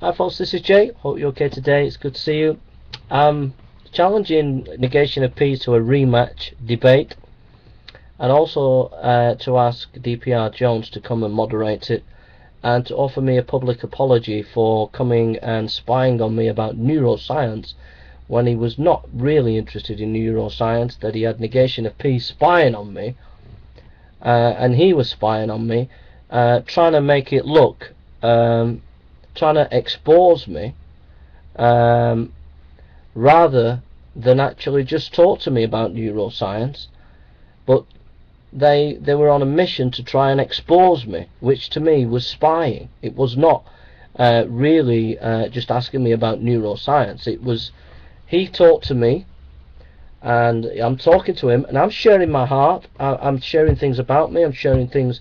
Hi folks, this is Jay. Hope you're okay today. It's good to see you. I'm challenging negation of P to a rematch debate and also uh, to ask DPR Jones to come and moderate it and to offer me a public apology for coming and spying on me about neuroscience when he was not really interested in neuroscience, that he had negation of P spying on me uh, and he was spying on me, uh, trying to make it look um, trying to expose me um, rather than actually just talk to me about neuroscience. But they they were on a mission to try and expose me which to me was spying. It was not uh, really uh, just asking me about neuroscience. It was he talked to me and I'm talking to him and I'm sharing my heart. I, am sharing things about me. I'm sharing things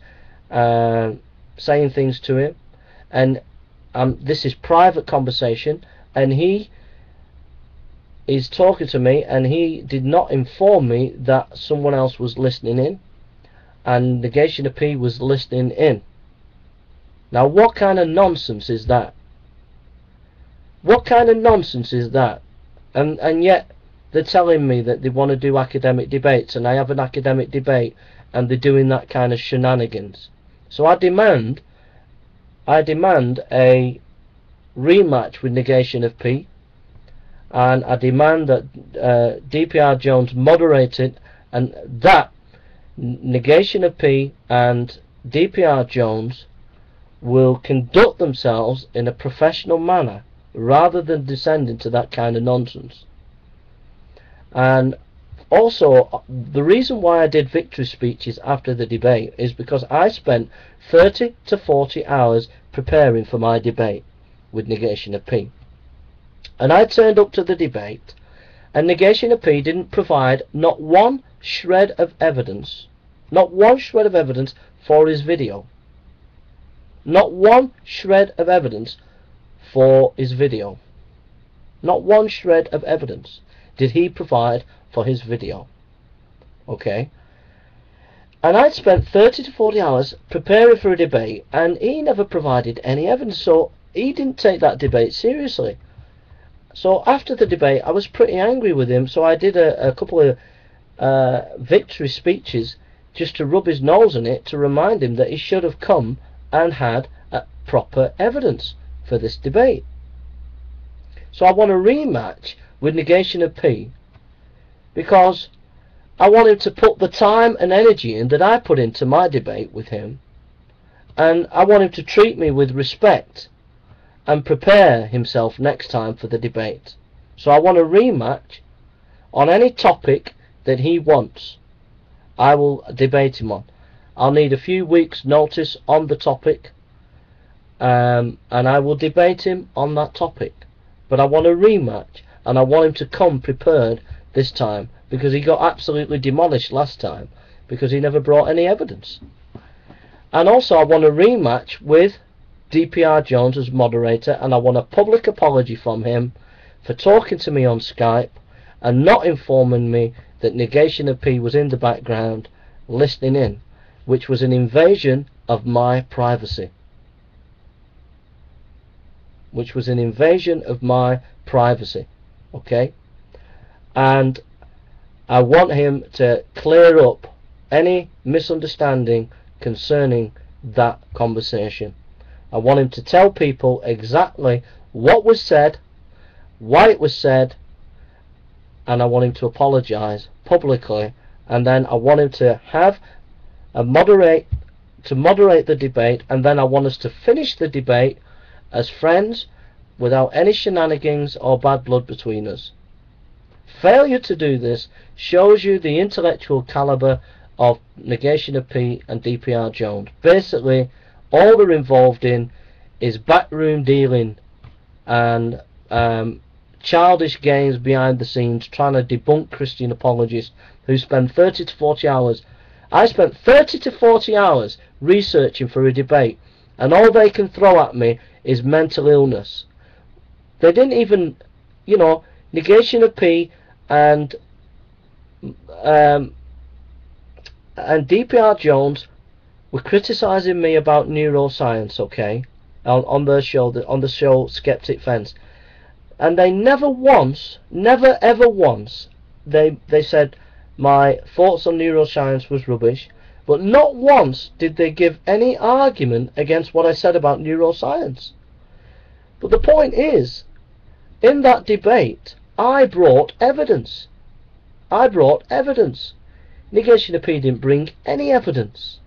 uh, saying things to him. And um, this is private conversation and he is talking to me and he did not inform me that someone else was listening in and negation of P was listening in. Now what kind of nonsense is that? What kind of nonsense is that? And and yet they're telling me that they want to do academic debates and I have an academic debate and they're doing that kind of shenanigans. So I demand I demand a rematch with negation of P and I demand that uh, DPR Jones moderate it and that negation of P and DPR Jones will conduct themselves in a professional manner rather than descend into that kind of nonsense. And also the reason why I did victory speeches after the debate is because I spent 30 to 40 hours preparing for my debate with negation of P. And I turned up to the debate and negation of P didn't provide not one shred of evidence, not one shred of evidence for his video. Not one shred of evidence for his video. Not one shred of evidence did he provide for his video. Okay? And I'd spent 30 to 40 hours preparing for a debate, and he never provided any evidence, so he didn't take that debate seriously. So after the debate, I was pretty angry with him, so I did a, a couple of uh, victory speeches just to rub his nose in it to remind him that he should have come and had proper evidence for this debate. So I want a rematch with negation of P because I want him to put the time and energy in that I put into my debate with him and I want him to treat me with respect and prepare himself next time for the debate. So I want a rematch on any topic that he wants. I will debate him on. I'll need a few weeks notice on the topic um, and I will debate him on that topic. But I want a rematch and I want him to come prepared this time because he got absolutely demolished last time because he never brought any evidence. And also I want a rematch with DPR Jones as moderator and I want a public apology from him for talking to me on Skype and not informing me that negation of P was in the background listening in which was an invasion of my privacy which was an invasion of my privacy okay and I want him to clear up any misunderstanding concerning that conversation. I want him to tell people exactly what was said, why it was said, and I want him to apologize publicly and then I want him to have a moderate to moderate the debate and then I want us to finish the debate as friends without any shenanigans or bad blood between us. Failure to do this shows you the intellectual caliber of Negation of P and DPR Jones. Basically, all they're involved in is backroom dealing and um, childish games behind the scenes trying to debunk Christian apologists who spend 30 to 40 hours. I spent 30 to 40 hours researching for a debate and all they can throw at me is mental illness. They didn't even, you know, negation of P and um, and DPR Jones were criticizing me about neuroscience, okay? on, on the show, the, on the show Skeptic Fence, and they never once, never ever once, they they said my thoughts on neuroscience was rubbish, but not once did they give any argument against what I said about neuroscience. But the point is, in that debate, I brought evidence. I brought evidence. Negation of P didn't bring any evidence.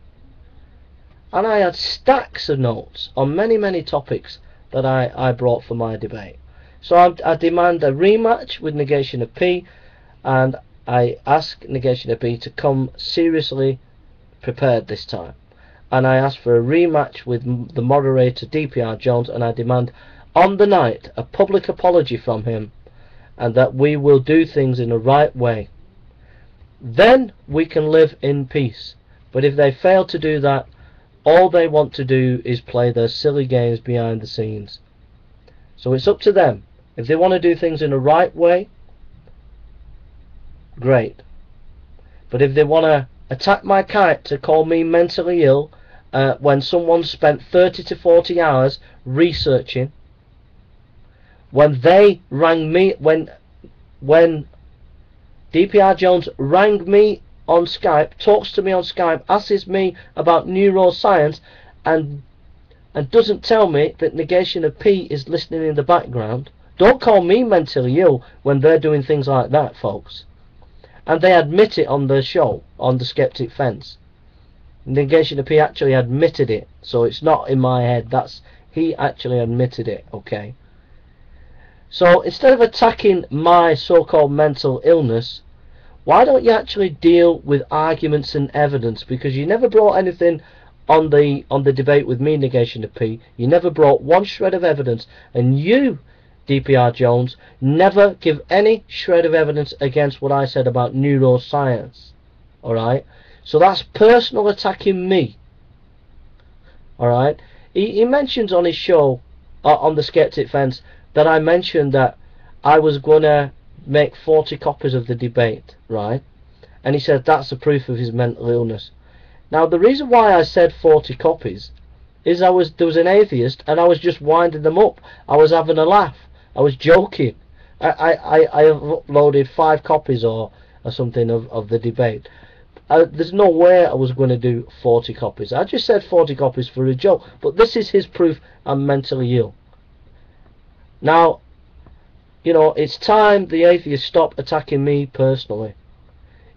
And I had stacks of notes on many, many topics that I, I brought for my debate. So I, I demand a rematch with Negation of P, and I ask Negation of P to come seriously prepared this time. And I ask for a rematch with the moderator DPR Jones, and I demand on the night a public apology from him, and that we will do things in the right way. Then we can live in peace. But if they fail to do that, all they want to do is play their silly games behind the scenes. So it's up to them. If they want to do things in the right way, great. But if they want to attack my character, call me mentally ill, uh, when someone spent 30 to 40 hours researching, when they rang me, when when DPR Jones rang me on Skype, talks to me on Skype, asks me about neuroscience, and and doesn't tell me that negation of P is listening in the background. Don't call me mentally ill when they're doing things like that, folks. And they admit it on the show, on the Skeptic Fence. Negation of P actually admitted it, so it's not in my head. That's he actually admitted it. Okay. So instead of attacking my so-called mental illness, why don't you actually deal with arguments and evidence? Because you never brought anything on the on the debate with me negation of P. You never brought one shred of evidence, and you, DPR Jones, never give any shred of evidence against what I said about neuroscience. All right. So that's personal attacking me. All right. He, he mentions on his show uh, on the Skeptic Fence that I mentioned that I was going to make 40 copies of the debate, right? And he said that's the proof of his mental illness. Now, the reason why I said 40 copies is I was there was an atheist and I was just winding them up. I was having a laugh. I was joking. I I, I have uploaded five copies or or something of, of the debate. Uh, there's no way I was going to do 40 copies. I just said 40 copies for a joke. But this is his proof I'm mentally ill. Now, you know, it's time the atheists stop attacking me personally.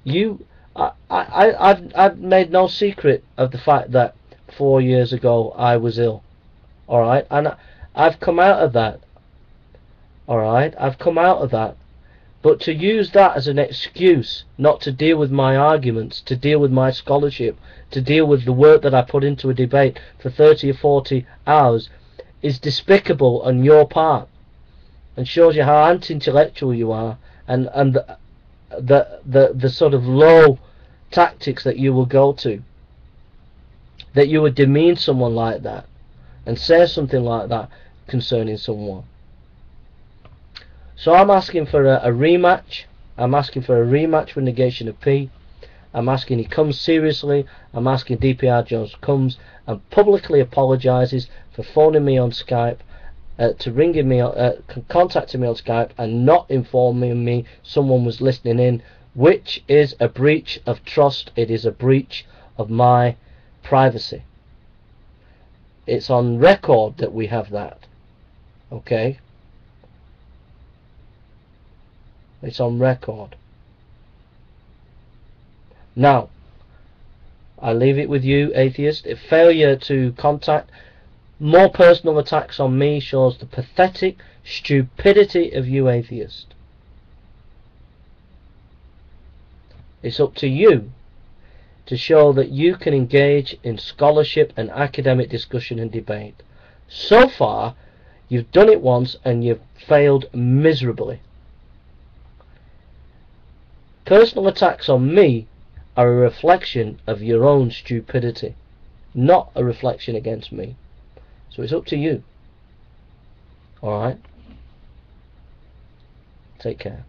You, I, I, I've, I've made no secret of the fact that four years ago I was ill. Alright, and I've come out of that. Alright, I've come out of that. But to use that as an excuse not to deal with my arguments, to deal with my scholarship, to deal with the work that I put into a debate for 30 or 40 hours is despicable on your part and shows you how anti-intellectual you are and and the, the the the sort of low tactics that you will go to. That you would demean someone like that and say something like that concerning someone. So I'm asking for a, a rematch. I'm asking for a rematch with negation of P. I'm asking he comes seriously. I'm asking DPR Jones comes and publicly apologises for phoning me on Skype uh, to ringing me, uh, contacting me on Skype and not informing me someone was listening in, which is a breach of trust. It is a breach of my privacy. It's on record that we have that. Okay? It's on record. Now, I leave it with you, atheist. If failure to contact more personal attacks on me shows the pathetic stupidity of you atheists. It's up to you to show that you can engage in scholarship and academic discussion and debate. So far, you've done it once and you've failed miserably. Personal attacks on me are a reflection of your own stupidity, not a reflection against me. So it's up to you. Alright? Take care.